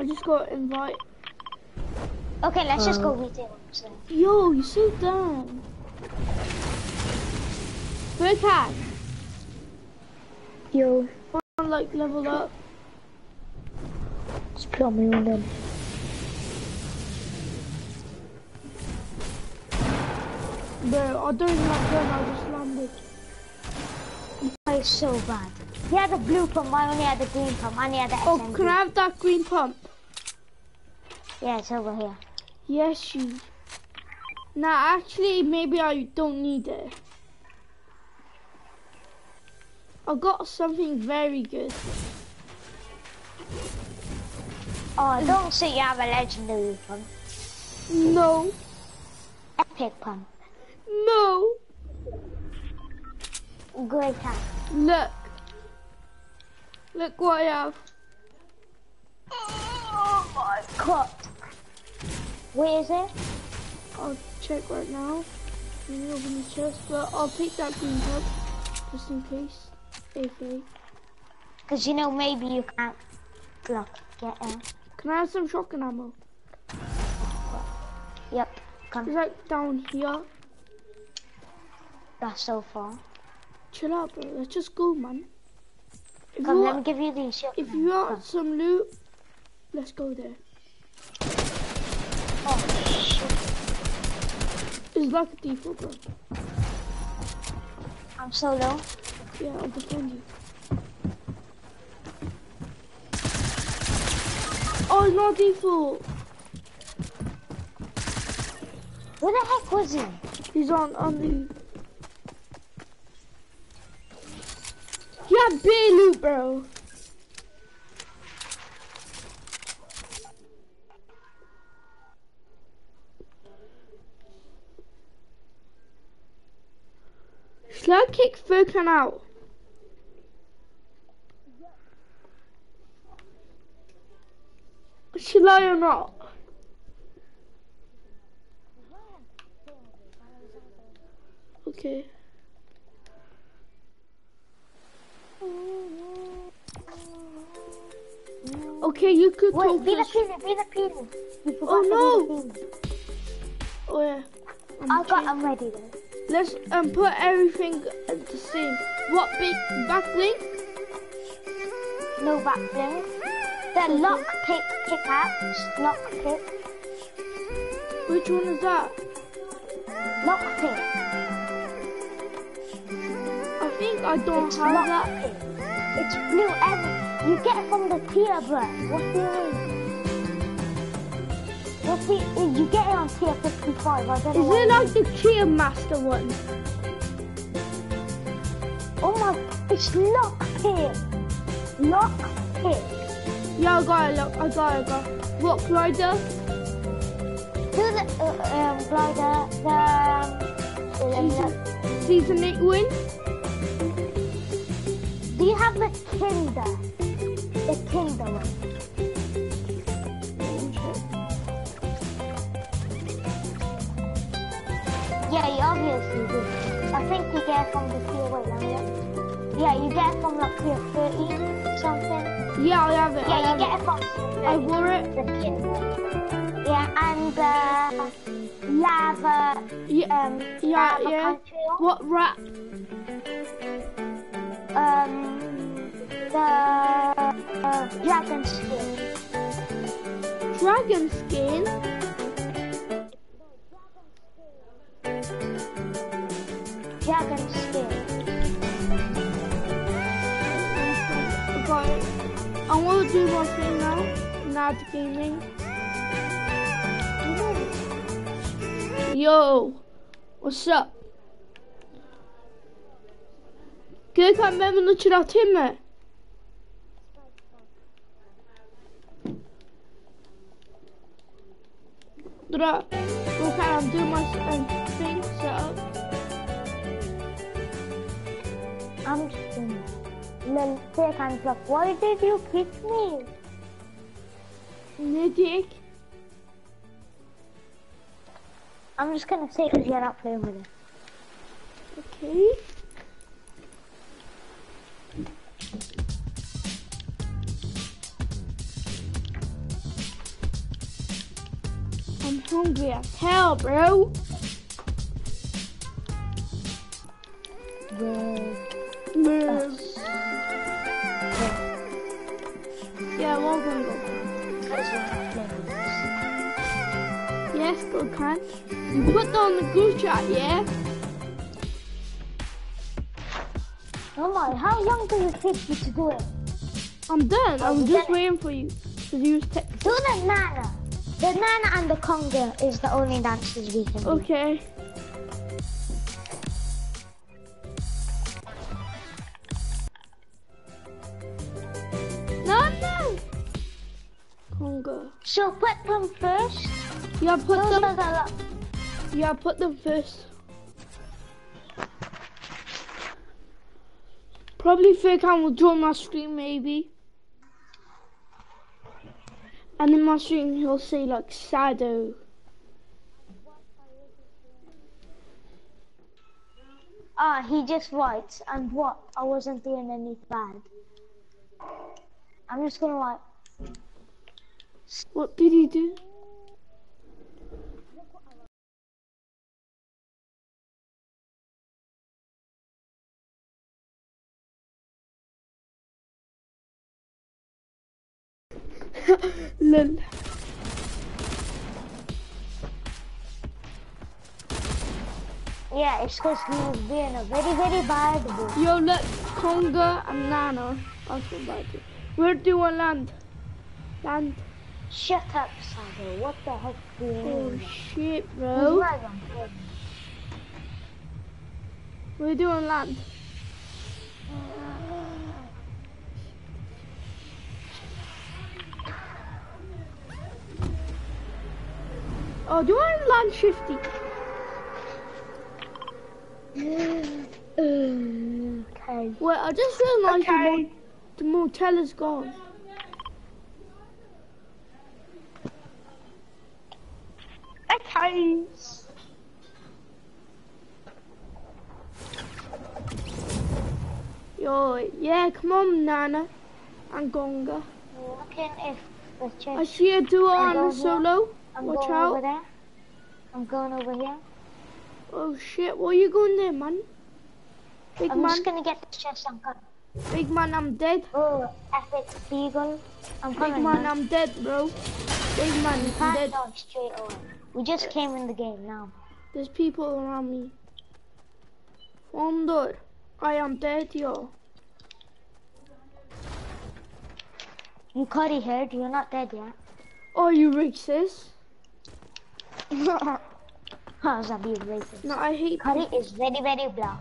I just got invite. Okay, let's just go uh, retail. So. Yo, you so dumb. Burkhan, Yo, wanna like level up? just put on my own then. Bro, I don't like gun, I just landed. Oh, it's so bad. He had a blue pump, I only had the green pump, I only had the Oh, SMG. can I have that green pump? Yeah, it's over here. Yes, you. Nah, actually, maybe I don't need it. I got something very good. Oh, don't see you have a legendary pump. No, Epic pump. no. Great time. Look. Look what I have. Oh my god. Where is it? I'll check right now. Let me open the chest, but I'll take that green pump just in case. Because you know maybe you can't get it. Can I have some shotgun ammo? Yep, It's come. like down here. That's so far. Chill out, bro. Let's just go, man. If Come, let me give you these. if you want some loot, let's go there. It's like a default, bro. I'm so low. Yeah, I'll defend you. Oh, it's not default. Where the heck was he? He's on on the. Yeah, big loot, bro. Shall I kick Furkan out? Shall I or not? Okay. Okay, you could Wait, talk be the oh, to- be the peeler. Oh, no. Oh yeah. I'm I got. I'm ready then. Let's um put everything at the same. What big backlink? No backflip. The lock pick pickaxe. Lock pick. Which one is that? Lock pick. I think I don't It's have lock that. pick. It's blue. You get it from the tier, bro. What's the name? What's the? You get it on tier 55. I don't know. Is it like the Kia Master one? Oh my! It's lock pick. Lock pick. Yeah, I got it. Look, I got it. I got it. What glider? Do the uh, um glider. The um, Season, season eight win. Do you have the Kinder? The Kinder one. Yeah, you obviously do. I think you get it from the tier, wait, let me. Yeah, you get it from like tier 30 something. Yeah, I have it. I Yeah, you get it. it from tier 30. I wore it. The Kinder. Yeah, and uh, lava, Yeah, um, yeah, lava yeah. What rap? Um, the uh, dragon skin. Dragon skin. Do my thing now. Nad gaming. Yo, what's up? Gud kan med mig till att timme. Dra. Då kan han my um, thing set up. I'm just doing And then they kind of why did you kick me? Nidik. I'm just gonna say because you're not playing with it. Okay. I'm hungry as hell, bro. Bro. Bro. Go. You put that on the group chat, yeah? Oh my, how long does it take you to do it? I'm done. I'm oh, just done it? waiting for you to use text. Do the Nana. The Nana and the Conga is the only dances we can do. Okay. Yeah, put them. Yeah, put them first. Probably Faircam will join my stream, maybe. And in my stream, he'll say like Shadow. Ah, he just writes, and what? I wasn't doing anything bad. I'm just gonna like... What did he do? Lol. yeah, it's because he was being a very, very bad boy. Yo, let Conga and Nana. I do. Where do I land? Land. Shut up, Sado. What the heck do you Oh mean? shit, bro. right on point. Where do I land? Uh, Oh, do I land shifty? Okay. Wait, I just realised the, Okay. mo- the motel is gone. Okay. Yo, yeah, come on, Nana and Conga. Looking if the I see a duo on the solo. I'm Watch going out. over there. I'm going over here. Oh shit, what are you going there, man? Big I'm man, just gonna get the chest and cut. big man, I'm dead. Oh, epic beagle. I'm Big man, man. I'm dead, bro. Big man, I'm dead. straight away. We just came in the game now. There's people around me. Fondor, I am dead, yo. You curry haired, you're not dead yet. Oh, you racist? How's oh, that being racist? No, I hate Curry is very, very black.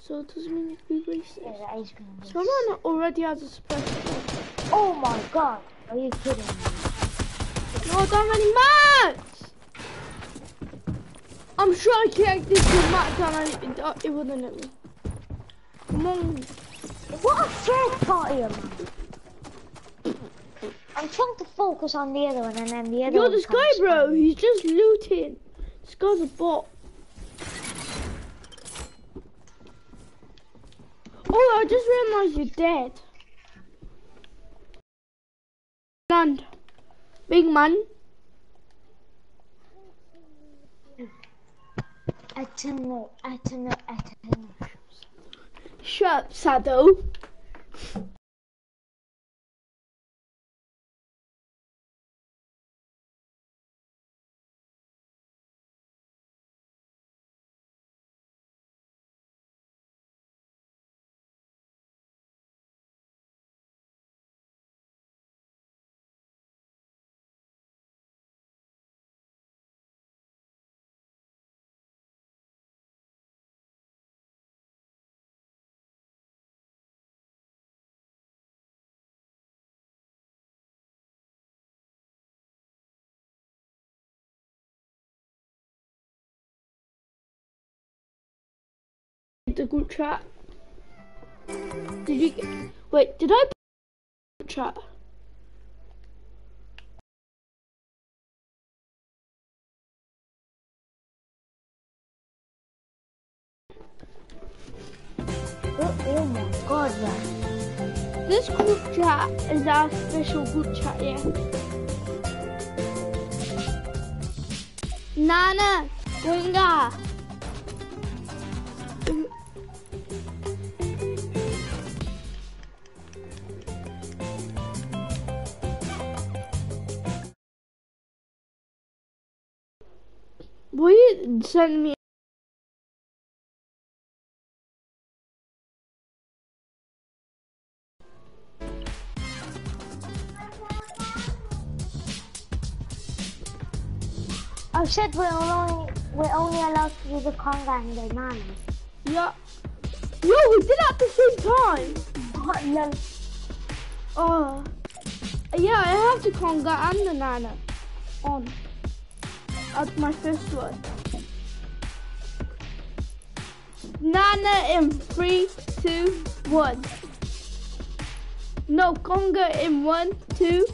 So it doesn't mean to be Yeah, racist. the ice cream. Someone already has a suppressor. Oh my god. Are you kidding me? No, I don't that many mats! I'm sure I can't this with mats and I, it, it wouldn't let me. Come on. What a third party, man. I'm trying to focus on the other one and then the other Yo, one this guy, bro, he's just looting. This guy's a bot. Oh, I just realized you're dead. Land. Big man. Eternal, eternal, eternal. Shut up, Sado. The group chat. Did you wait? Did I group chat? Oh, oh my god, man. This group chat is our official group chat, yeah. Nana, Winga. Will you send me? Oh, I said we're only we're only allowed to do the conga and the nine. Yeah. Yo, we did it at the same time. What lol? Oh. Yeah, I have the conga and the nana on. At my first one. Nana in three, two, one. No, conga in one, two.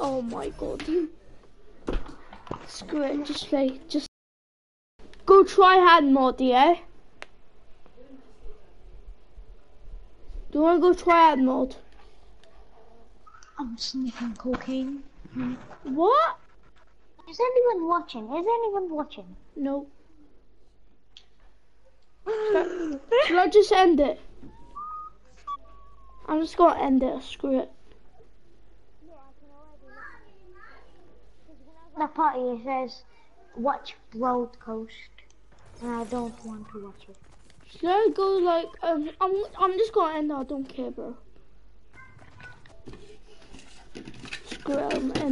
Oh my god. Screw it, just play, just go try hand mod, yeah? Do you wanna go try hand mode? I'm sniffing cocaine. What? Is anyone watching? Is anyone watching? No. Shall, shall I just end it? I'm just gonna end it, screw it. The party says watch Broad Coast, and I don't want to watch it. Should I go like um, I'm I'm just gonna end it, I don't care bro. Screw it,